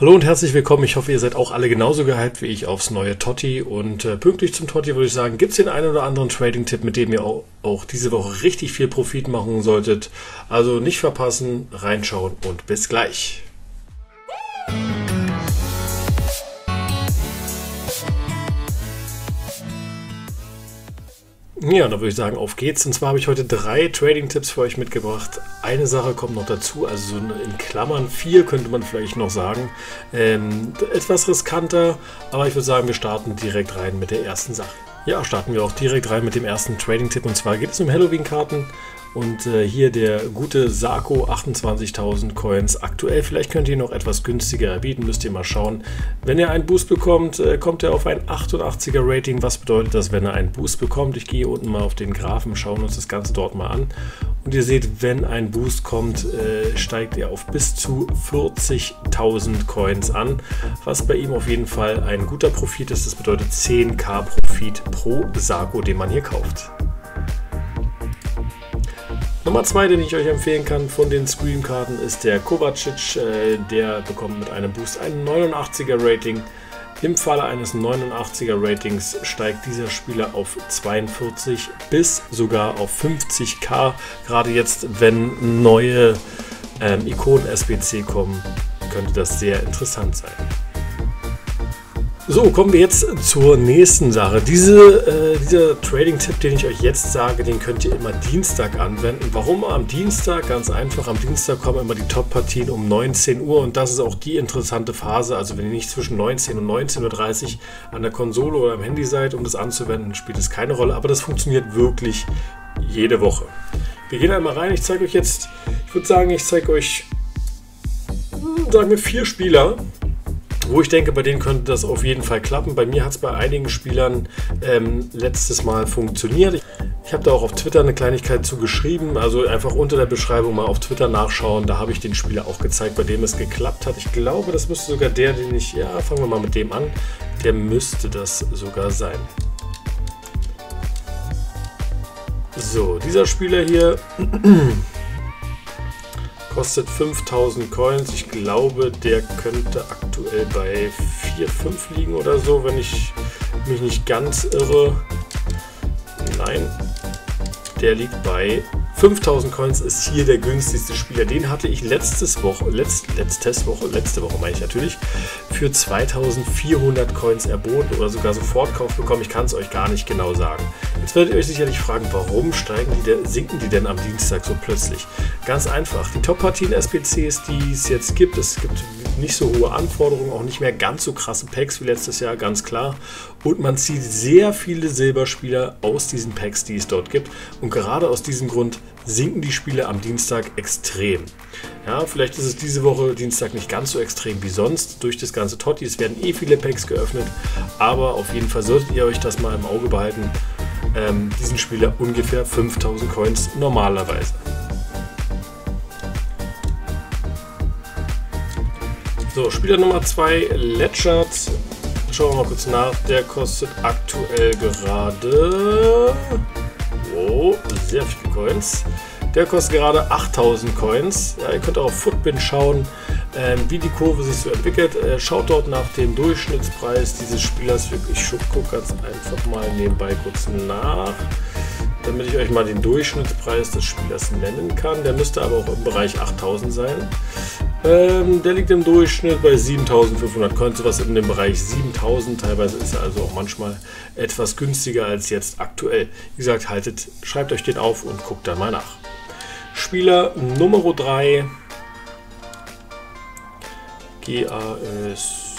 Hallo und herzlich willkommen. Ich hoffe, ihr seid auch alle genauso gehypt wie ich aufs neue Totti. Und äh, pünktlich zum Totti würde ich sagen, gibt es den einen oder anderen Trading-Tipp, mit dem ihr auch, auch diese Woche richtig viel Profit machen solltet. Also nicht verpassen, reinschauen und bis gleich. Ja, da würde ich sagen, auf geht's. Und zwar habe ich heute drei Trading-Tipps für euch mitgebracht. Eine Sache kommt noch dazu, also so in Klammern vier könnte man vielleicht noch sagen. Ähm, etwas riskanter, aber ich würde sagen, wir starten direkt rein mit der ersten Sache. Ja, starten wir auch direkt rein mit dem ersten Trading-Tipp. Und zwar geht es um Halloween-Karten. Und äh, hier der gute Sarko 28.000 Coins. Aktuell, vielleicht könnt ihr ihn noch etwas günstiger erbieten, müsst ihr mal schauen. Wenn er einen Boost bekommt, äh, kommt er auf ein 88er Rating. Was bedeutet das, wenn er einen Boost bekommt? Ich gehe unten mal auf den Graphen, schauen uns das Ganze dort mal an. Und ihr seht, wenn ein Boost kommt, äh, steigt er auf bis zu 40.000 Coins an, was bei ihm auf jeden Fall ein guter Profit ist. Das bedeutet 10k Profit pro Sarko, den man hier kauft. Nummer 2, den ich euch empfehlen kann von den Scream-Karten, ist der Kovacic. Äh, der bekommt mit einem Boost ein 89er Rating. Im Falle eines 89er Ratings steigt dieser Spieler auf 42 bis sogar auf 50k. Gerade jetzt, wenn neue ähm, Ikonen-SBC kommen, könnte das sehr interessant sein. So, kommen wir jetzt zur nächsten Sache. Diese, äh, dieser Trading-Tipp, den ich euch jetzt sage, den könnt ihr immer Dienstag anwenden. Warum am Dienstag? Ganz einfach, am Dienstag kommen immer die Top-Partien um 19 Uhr und das ist auch die interessante Phase. Also wenn ihr nicht zwischen 19 und 19.30 Uhr an der Konsole oder am Handy seid, um das anzuwenden, spielt es keine Rolle. Aber das funktioniert wirklich jede Woche. Wir gehen einmal rein. Ich zeige euch jetzt, ich würde sagen, ich zeige euch, sagen wir, vier Spieler, wo ich denke, bei denen könnte das auf jeden Fall klappen. Bei mir hat es bei einigen Spielern ähm, letztes Mal funktioniert. Ich, ich habe da auch auf Twitter eine Kleinigkeit zu geschrieben, also einfach unter der Beschreibung mal auf Twitter nachschauen. Da habe ich den Spieler auch gezeigt, bei dem es geklappt hat. Ich glaube, das müsste sogar der, den ich, ja, fangen wir mal mit dem an. Der müsste das sogar sein. So, dieser Spieler hier Kostet 5000 Coins. Ich glaube, der könnte aktuell bei 4, 5 liegen oder so, wenn ich mich nicht ganz irre. Nein, der liegt bei 5000 Coins ist hier der günstigste Spieler. Den hatte ich letztes Woche, letzt, letztes Woche, letzte Woche meine ich natürlich, für 2400 Coins erboten oder sogar Sofortkauf bekommen. Ich kann es euch gar nicht genau sagen. Jetzt werdet ihr euch sicherlich fragen, warum steigen die sinken die denn am Dienstag so plötzlich? Ganz einfach. Die Top-Partien SPCs, die es jetzt gibt, es gibt nicht so hohe Anforderungen, auch nicht mehr ganz so krasse Packs wie letztes Jahr, ganz klar. Und man zieht sehr viele Silberspieler aus diesen Packs, die es dort gibt. Und gerade aus diesem Grund sinken die Spiele am Dienstag extrem. Ja, vielleicht ist es diese Woche Dienstag nicht ganz so extrem wie sonst durch das ganze Totti. Es werden eh viele Packs geöffnet, aber auf jeden Fall solltet ihr euch das mal im Auge behalten. Ähm, diesen Spieler ungefähr 5000 Coins normalerweise. So, Spieler Nummer 2, Letchard. Schauen wir mal kurz nach. Der kostet aktuell gerade Oh, sehr viele Coins. Der kostet gerade 8000 Coins. Ja, ihr könnt auch auf Footbin schauen, ähm, wie die Kurve sich so entwickelt. Äh, schaut dort nach dem Durchschnittspreis dieses Spielers. Ich gucke ganz einfach mal nebenbei kurz nach, damit ich euch mal den Durchschnittspreis des Spielers nennen kann. Der müsste aber auch im Bereich 8000 sein. Ähm, der liegt im Durchschnitt bei 7500 Coins, sowas in dem Bereich 7000. Teilweise ist er also auch manchmal etwas günstiger als jetzt aktuell. Wie gesagt, haltet, schreibt euch den auf und guckt dann mal nach. Spieler Nummer 3 GAS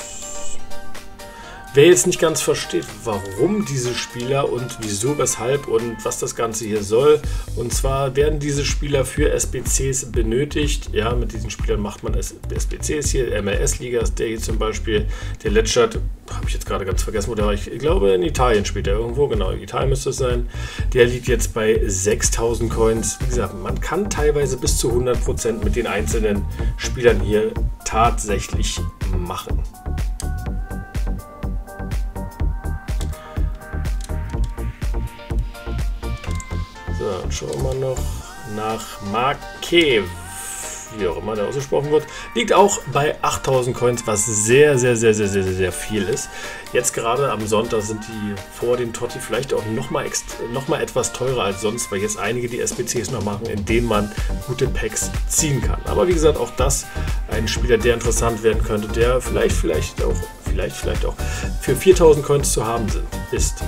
Wer jetzt nicht ganz versteht, warum diese Spieler und wieso, weshalb und was das Ganze hier soll, und zwar werden diese Spieler für SBCs benötigt. Ja, mit diesen Spielern macht man SBCs hier. MLS-Liga ist der hier zum Beispiel. Der Letschert, habe ich jetzt gerade ganz vergessen, wo der war. Ich glaube, in Italien spielt er irgendwo. Genau, in Italien müsste es sein. Der liegt jetzt bei 6000 Coins. Wie gesagt, man kann teilweise bis zu 100% mit den einzelnen Spielern hier tatsächlich machen. Dann schauen wir noch nach Markev. wie auch immer der ausgesprochen wird, liegt auch bei 8000 Coins, was sehr, sehr, sehr, sehr, sehr, sehr viel ist. Jetzt gerade am Sonntag sind die vor dem Totti vielleicht auch nochmal noch mal etwas teurer als sonst, weil jetzt einige die SBCs noch machen, in denen man gute Packs ziehen kann. Aber wie gesagt, auch das ein Spieler, der interessant werden könnte, der vielleicht, vielleicht auch, vielleicht, vielleicht auch für 4000 Coins zu haben sind, ist.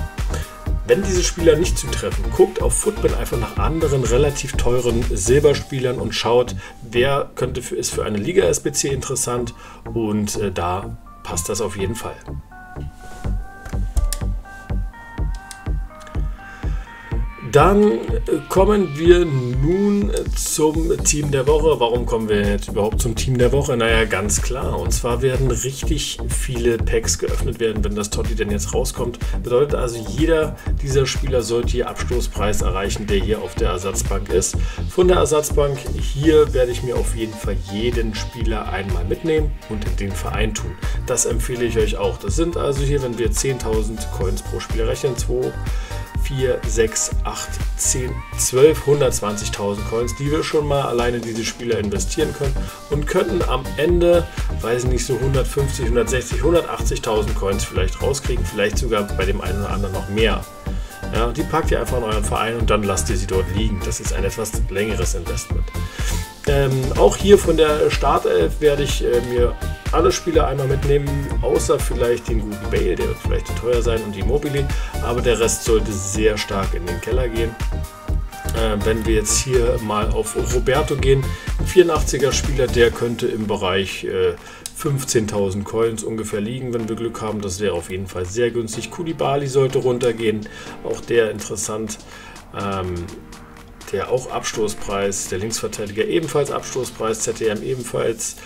Wenn diese Spieler nicht zutreffen, guckt auf Football einfach nach anderen relativ teuren Silberspielern und schaut, wer könnte für, ist für eine Liga SBC interessant und äh, da passt das auf jeden Fall. Dann äh, kommen wir nun zum Team der Woche. Warum kommen wir jetzt überhaupt zum Team der Woche? Naja, ganz klar. Und zwar werden richtig viele Packs geöffnet werden, wenn das Totti denn jetzt rauskommt. Bedeutet also, jeder dieser Spieler sollte hier Abstoßpreis erreichen, der hier auf der Ersatzbank ist. Von der Ersatzbank hier werde ich mir auf jeden Fall jeden Spieler einmal mitnehmen und in den Verein tun. Das empfehle ich euch auch. Das sind also hier, wenn wir 10.000 Coins pro Spieler rechnen, 2 4, 6, 8, 10, 12, 120.000 Coins, die wir schon mal alleine diese Spieler investieren können und könnten am Ende, weiß ich nicht, so 150, 160, 180.000 Coins vielleicht rauskriegen, vielleicht sogar bei dem einen oder anderen noch mehr. Ja, die packt ihr einfach in euren Verein und dann lasst ihr sie dort liegen. Das ist ein etwas längeres Investment. Ähm, auch hier von der Startelf werde ich äh, mir alle Spieler einmal mitnehmen, außer vielleicht den guten Bale, der wird vielleicht zu teuer sein und die Mobile, aber der Rest sollte sehr stark in den Keller gehen. Äh, wenn wir jetzt hier mal auf Roberto gehen, ein 84er Spieler, der könnte im Bereich äh, 15.000 Coins ungefähr liegen, wenn wir Glück haben. Das wäre auf jeden Fall sehr günstig. Kulibali sollte runtergehen, auch der interessant. Ähm, der auch Abstoßpreis, der Linksverteidiger ebenfalls Abstoßpreis, ZDM ebenfalls.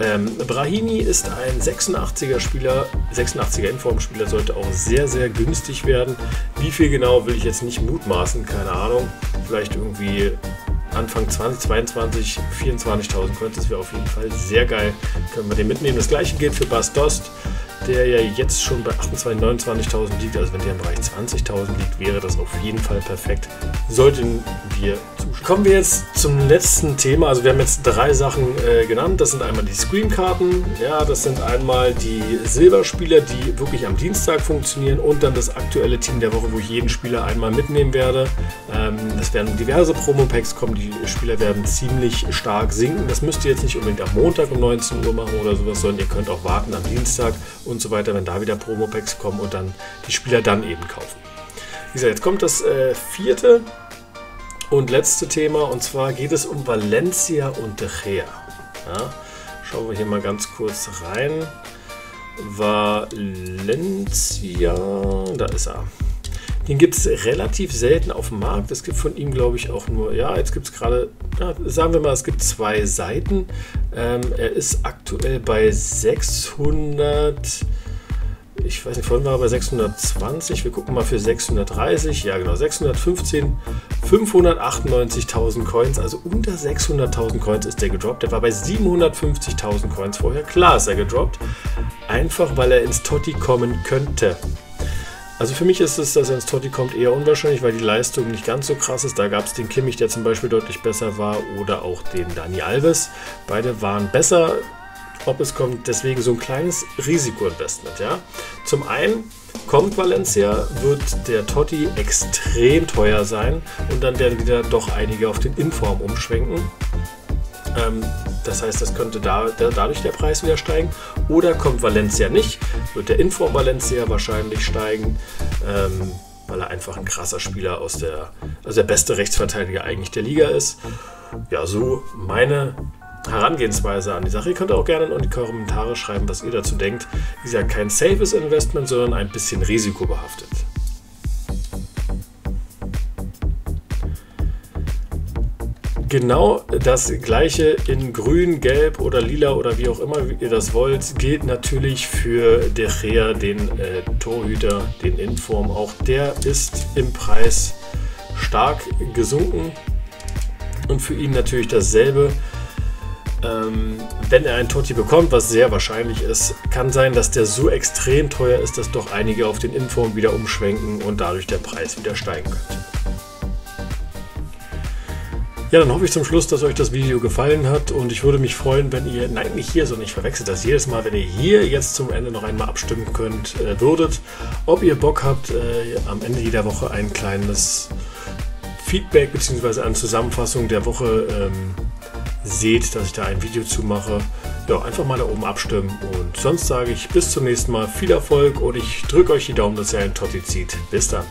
Ähm, Brahimi ist ein 86er Spieler, 86er Informspieler, sollte auch sehr, sehr günstig werden. Wie viel genau will ich jetzt nicht mutmaßen, keine Ahnung. Vielleicht irgendwie Anfang 2022 24.000 Coins, das wäre auf jeden Fall sehr geil. Können wir den mitnehmen. Das gleiche gilt für Bas Dost der ja jetzt schon bei 28.000, 29.000 liegt, also wenn der im Bereich 20.000 liegt, wäre das auf jeden Fall perfekt. Sollten wir zuschauen. Kommen wir jetzt zum letzten Thema. Also wir haben jetzt drei Sachen äh, genannt. Das sind einmal die Screenkarten, ja, das sind einmal die Silberspieler, die wirklich am Dienstag funktionieren und dann das aktuelle Team der Woche, wo ich jeden Spieler einmal mitnehmen werde. Ähm, es werden diverse Promo-Packs kommen, die Spieler werden ziemlich stark sinken. Das müsst ihr jetzt nicht unbedingt am Montag um 19 Uhr machen oder sowas, sondern ihr könnt auch warten am Dienstag und so weiter, wenn da wieder Promo-Packs kommen und dann die Spieler dann eben kaufen. Wie gesagt, jetzt kommt das äh, vierte und letzte Thema und zwar geht es um Valencia und De Gea. Ja, schauen wir hier mal ganz kurz rein. Valencia, da ist er. Den gibt es relativ selten auf dem Markt. Es gibt von ihm, glaube ich, auch nur, ja, jetzt gibt es gerade, ja, sagen wir mal, es gibt zwei Seiten. Ähm, er ist aktuell bei 600 ich weiß nicht, vorhin war er bei 620, wir gucken mal für 630, ja genau, 615, 598.000 Coins, also unter 600.000 Coins ist der gedroppt. Der war bei 750.000 Coins vorher, klar ist er gedroppt, einfach weil er ins Totti kommen könnte. Also für mich ist es, dass er ins Totti kommt, eher unwahrscheinlich, weil die Leistung nicht ganz so krass ist. Da gab es den Kimmich, der zum Beispiel deutlich besser war, oder auch den Dani Alves. Beide waren besser ob es kommt. Deswegen so ein kleines Risikoinvestment. Ja? Zum einen kommt Valencia, wird der Totti extrem teuer sein und dann werden wieder doch einige auf den Inform umschwenken. Ähm, das heißt, das könnte da, da, dadurch der Preis wieder steigen. Oder kommt Valencia nicht, wird der Inform Valencia wahrscheinlich steigen. Ähm, weil er einfach ein krasser Spieler aus der, also der beste Rechtsverteidiger eigentlich der Liga ist. Ja, so meine Herangehensweise an die Sache. Ihr könnt auch gerne in die Kommentare schreiben, was ihr dazu denkt. Ist ja kein safes Investment, sondern ein bisschen risikobehaftet. Genau das gleiche in grün, gelb oder lila oder wie auch immer ihr das wollt, gilt natürlich für De Gea, den äh, Torhüter, den Inform. Auch der ist im Preis stark gesunken und für ihn natürlich dasselbe. Ähm, wenn er einen Totti bekommt, was sehr wahrscheinlich ist, kann sein, dass der so extrem teuer ist, dass doch einige auf den Inform wieder umschwenken und dadurch der Preis wieder steigen könnte. Ja, dann hoffe ich zum Schluss, dass euch das Video gefallen hat und ich würde mich freuen, wenn ihr, nein, nicht hier, sondern ich verwechsel das jedes Mal, wenn ihr hier jetzt zum Ende noch einmal abstimmen könnt, äh, würdet, ob ihr Bock habt, äh, am Ende jeder Woche ein kleines Feedback bzw. eine Zusammenfassung der Woche ähm, seht, dass ich da ein Video zu mache. Ja, einfach mal da oben abstimmen und sonst sage ich bis zum nächsten Mal viel Erfolg und ich drücke euch die Daumen, dass ihr einen Totti zieht. Bis dann.